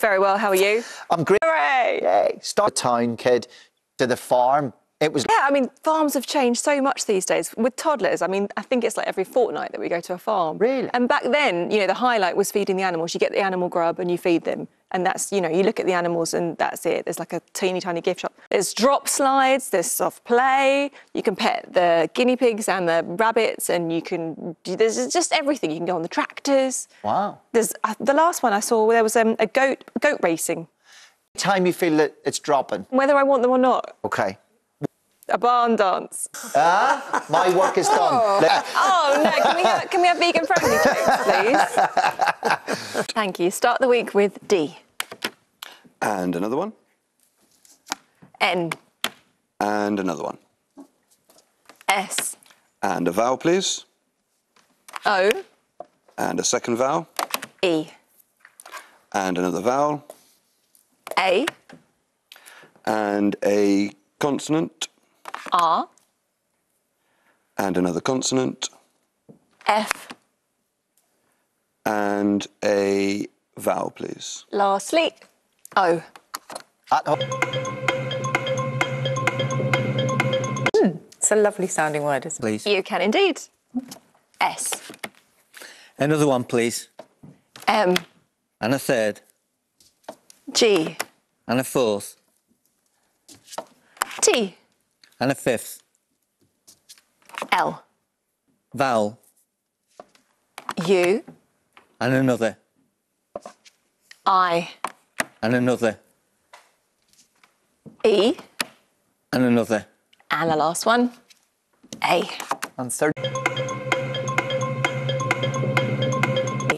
Very well, how are you? I'm great. Hooray! Yay. Start town kid to the farm. It was Yeah, I mean, farms have changed so much these days. With toddlers, I mean, I think it's like every fortnight that we go to a farm. Really? And back then, you know, the highlight was feeding the animals. You get the animal grub and you feed them. And that's, you know, you look at the animals and that's it. There's like a teeny tiny gift shop. There's drop slides, there's soft play. You can pet the guinea pigs and the rabbits and you can, do, there's just everything. You can go on the tractors. wow. There's uh, the last one I saw, there was um, a goat goat racing. Time you feel that it's dropping. Whether I want them or not, Okay. a barn dance. Ah, My work is done. Let- Oh no! Can we have, can we have vegan friendly jokes, please? Thank you. Start the week with D. And another one. N. And another one. S. And a vowel, please. O. And a second vowel. E. And another vowel. A. And a consonant. R. And another consonant. F. And a vowel, please. Lastly, O. At home. Hmm, it's a lovely sounding word, isn't it? please. You can indeed. S. Another one, please. M. And a third. G. And a fourth. T. And a fifth. L. Vowel. U. And another. I. And another. E. And another. And the last one, A. And third.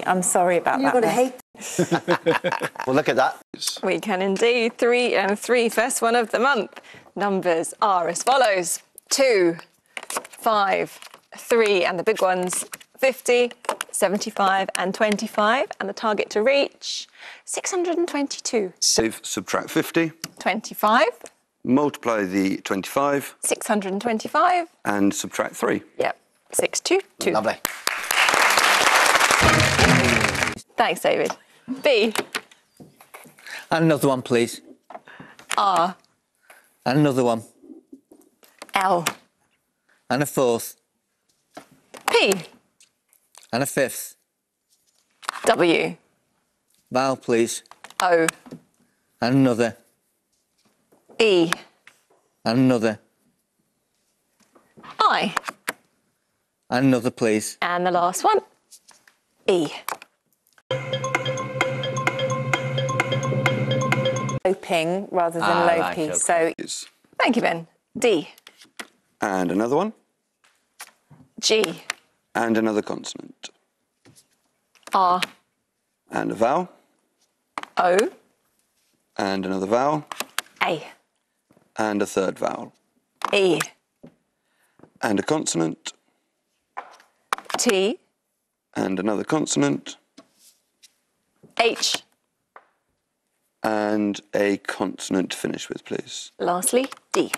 I'm sorry about You're that. going to hate Well, look at that. We can indeed. Three and three, first one of the month. Numbers are as follows two, five, three, and the big ones 50, 75, and 25. And the target to reach 622. Save, subtract 50. 25, Multiply the 25 625. and subtract 3. Yep, 622. Lovely. Thanks, David. B, And another one, please. R, And another one. L, And a fourth. P, And a fifth. W, Vowel, please. O, And another. E, And another. I. And another, please. And the last one, E. Loping rather than Ah, right, lopey. okay. So Is- Thank you, Ben. D, And another one. G, And another consonant. R, And a vowel. O, And another vowel. A, And a third vowel. E, And a consonant. T, And another consonant. H. And a consonant to finish with, please. Lastly, D.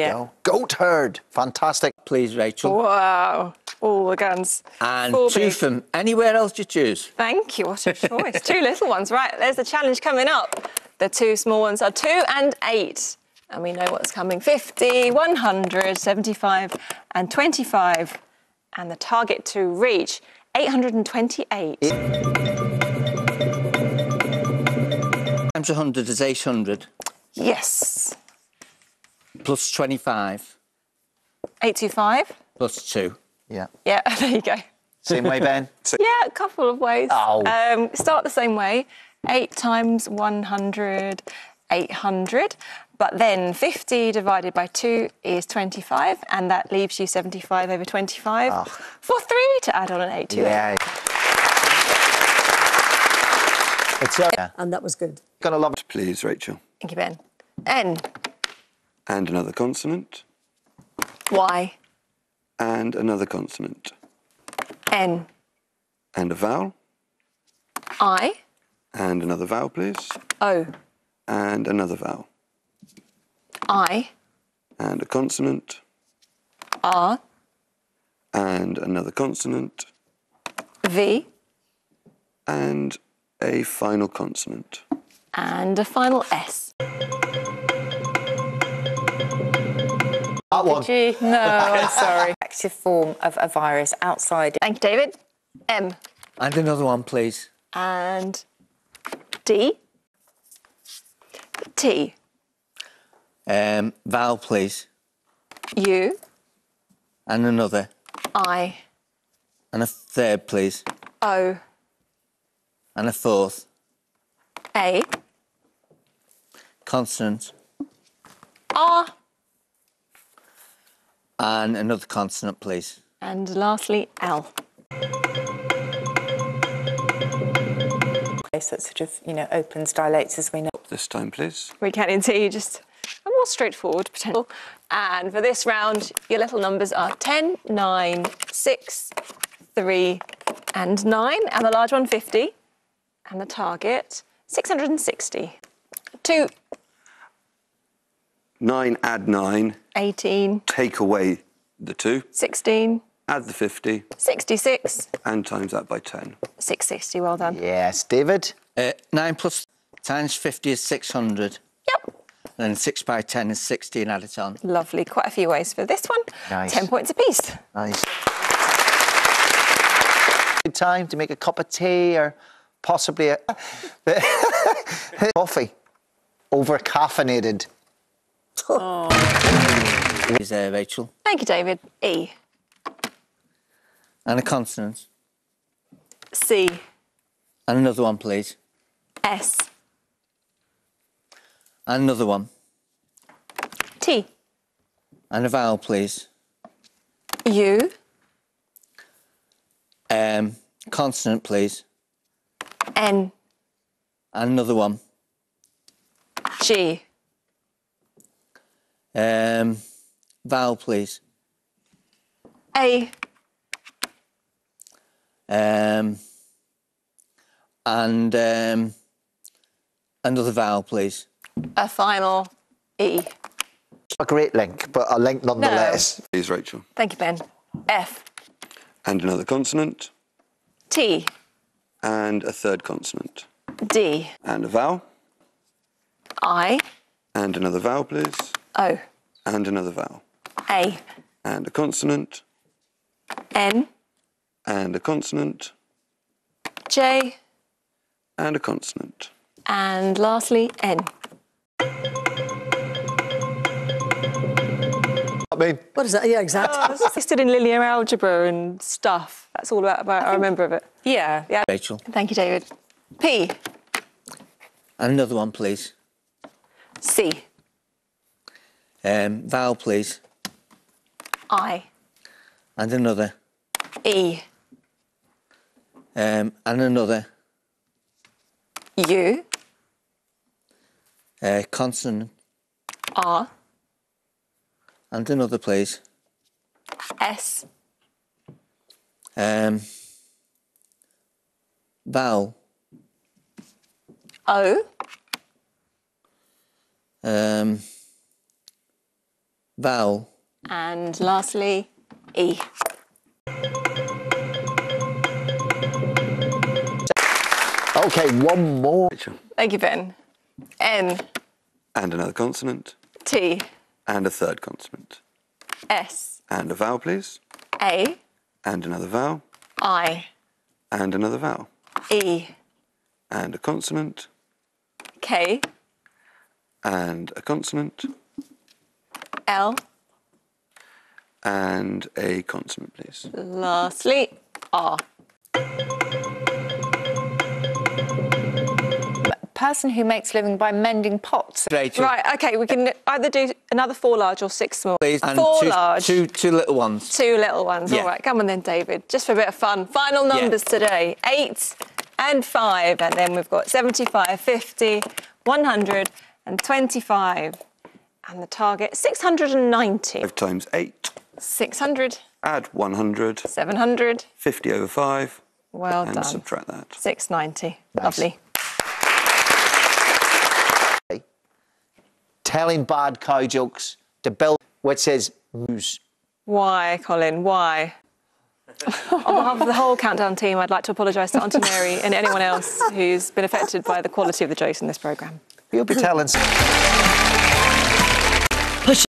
Yeah. go. Goat herd. Fantastic. Please, Rachel. Wow. All the guns. And Four two big. from anywhere else you choose. Thank you. What a choice. two little ones. Right, there's the challenge coming up. The two small ones are two and eight. And we know what's coming 50, 100, 75, and 25. And the target to reach 828. Times 100 is 800. Yes. Plus 25. 825. Plus 2. Yeah. Yeah, there you go. Same way, Ben. Yeah, a couple of ways. Oh. Um, start the same way. 8 times 100, 800. But then 50 divided by 2 is 25, and that leaves you 75 over 25 for 3 to add on an 8 to it. Yeah. It's uh, yeah. And that was good. gonna love it. Please, Rachel. Thank you, Ben. N, And another consonant. Y, And another consonant. N, And a vowel. I, And another vowel, please. O, And another vowel. I, And a consonant. R, And another consonant. V, and a final consonant. And a final S. That one. Gee, no, I'm sorry. Active form of a virus outside. Thank you, David. M. And another one, please. And D. T. Um, vowel, please. U. And another. I. And a third, please. O. And a fourth. A. Consonant. R. And another consonant, please. And lastly, L. So it sort of, you know, opens, dilates as we know. This time, please. Recounting T, indeed. just a more straightforward potential. And for this round, your little numbers are 10, 9, 6, 3, and 9. And the large one, 50. And the target, 660. 2, 9 add 9, 18, take away the 2, 16, add the 50, 66, and times that by 10. 660. Well done. Yes, David. Uh, 9 plus times 50 is 600. Yep. And then 6 by 10 is 60 and add it on. Lovely. Quite a few ways for this one. Nice. 10 points apiece. Nice. Good time to make a cup of tea or possibly a coffee. Over caffeinated. Is uh, Rachel. Thank you, David. E. And a consonant. C. And another one, please. S. And another one. T. And a vowel, please. U. Um, consonant, please. N. And another one. G. Um, vowel, please. A. Um, and um, another vowel, please. A final E. A great link, but a link nonetheless. Please, Rachel. Thank you, Ben. F. And another consonant, T. and a third consonant. D. And a vowel, I. and another vowel, please. O. And another vowel. A. And a consonant, N. and a consonant, J. and a consonant. And lastly, N. mean, What is that? Yeah, exactly. Oh, Assisted in linear algebra and stuff. That's all about, about I remember of it. Yeah. Yeah. Rachel. Thank you, David. P. And another one, please. C. Um, vowel, please. I. And another. E. Um, and another. U. Uh, consonant. R. And another, please. S. Um, vowel. O. Um, vowel. And lastly, E. okay, one more. Thank you, Ben. N. And another consonant, T. and a third consonant. S. And a vowel, please. A. And another vowel, I. and another vowel. E. And a consonant, K. and a consonant, L. and a consonant, please. Lastly, R. Person who makes a living by mending pots. Rachel. Right, okay, we can either do another four large or six small. Please. And four two, large, Two, two little ones. two little ones. Yeah. All right, come on then, David, just for a bit of fun. Final numbers today eight and five, and then we've got 75, 50, 100, and 25. And the target 690. 5 times 8, 600, add 100, 700. 50 over 5, Well and done. subtract that. 690. Nice. Lovely. Telling bad cow jokes to build, which says news. Why, Colin? Why? On behalf of the whole Countdown team, I'd like to apologise to Auntie Mary and anyone else who's been affected by the quality of the jokes in this programme. You'll be telling push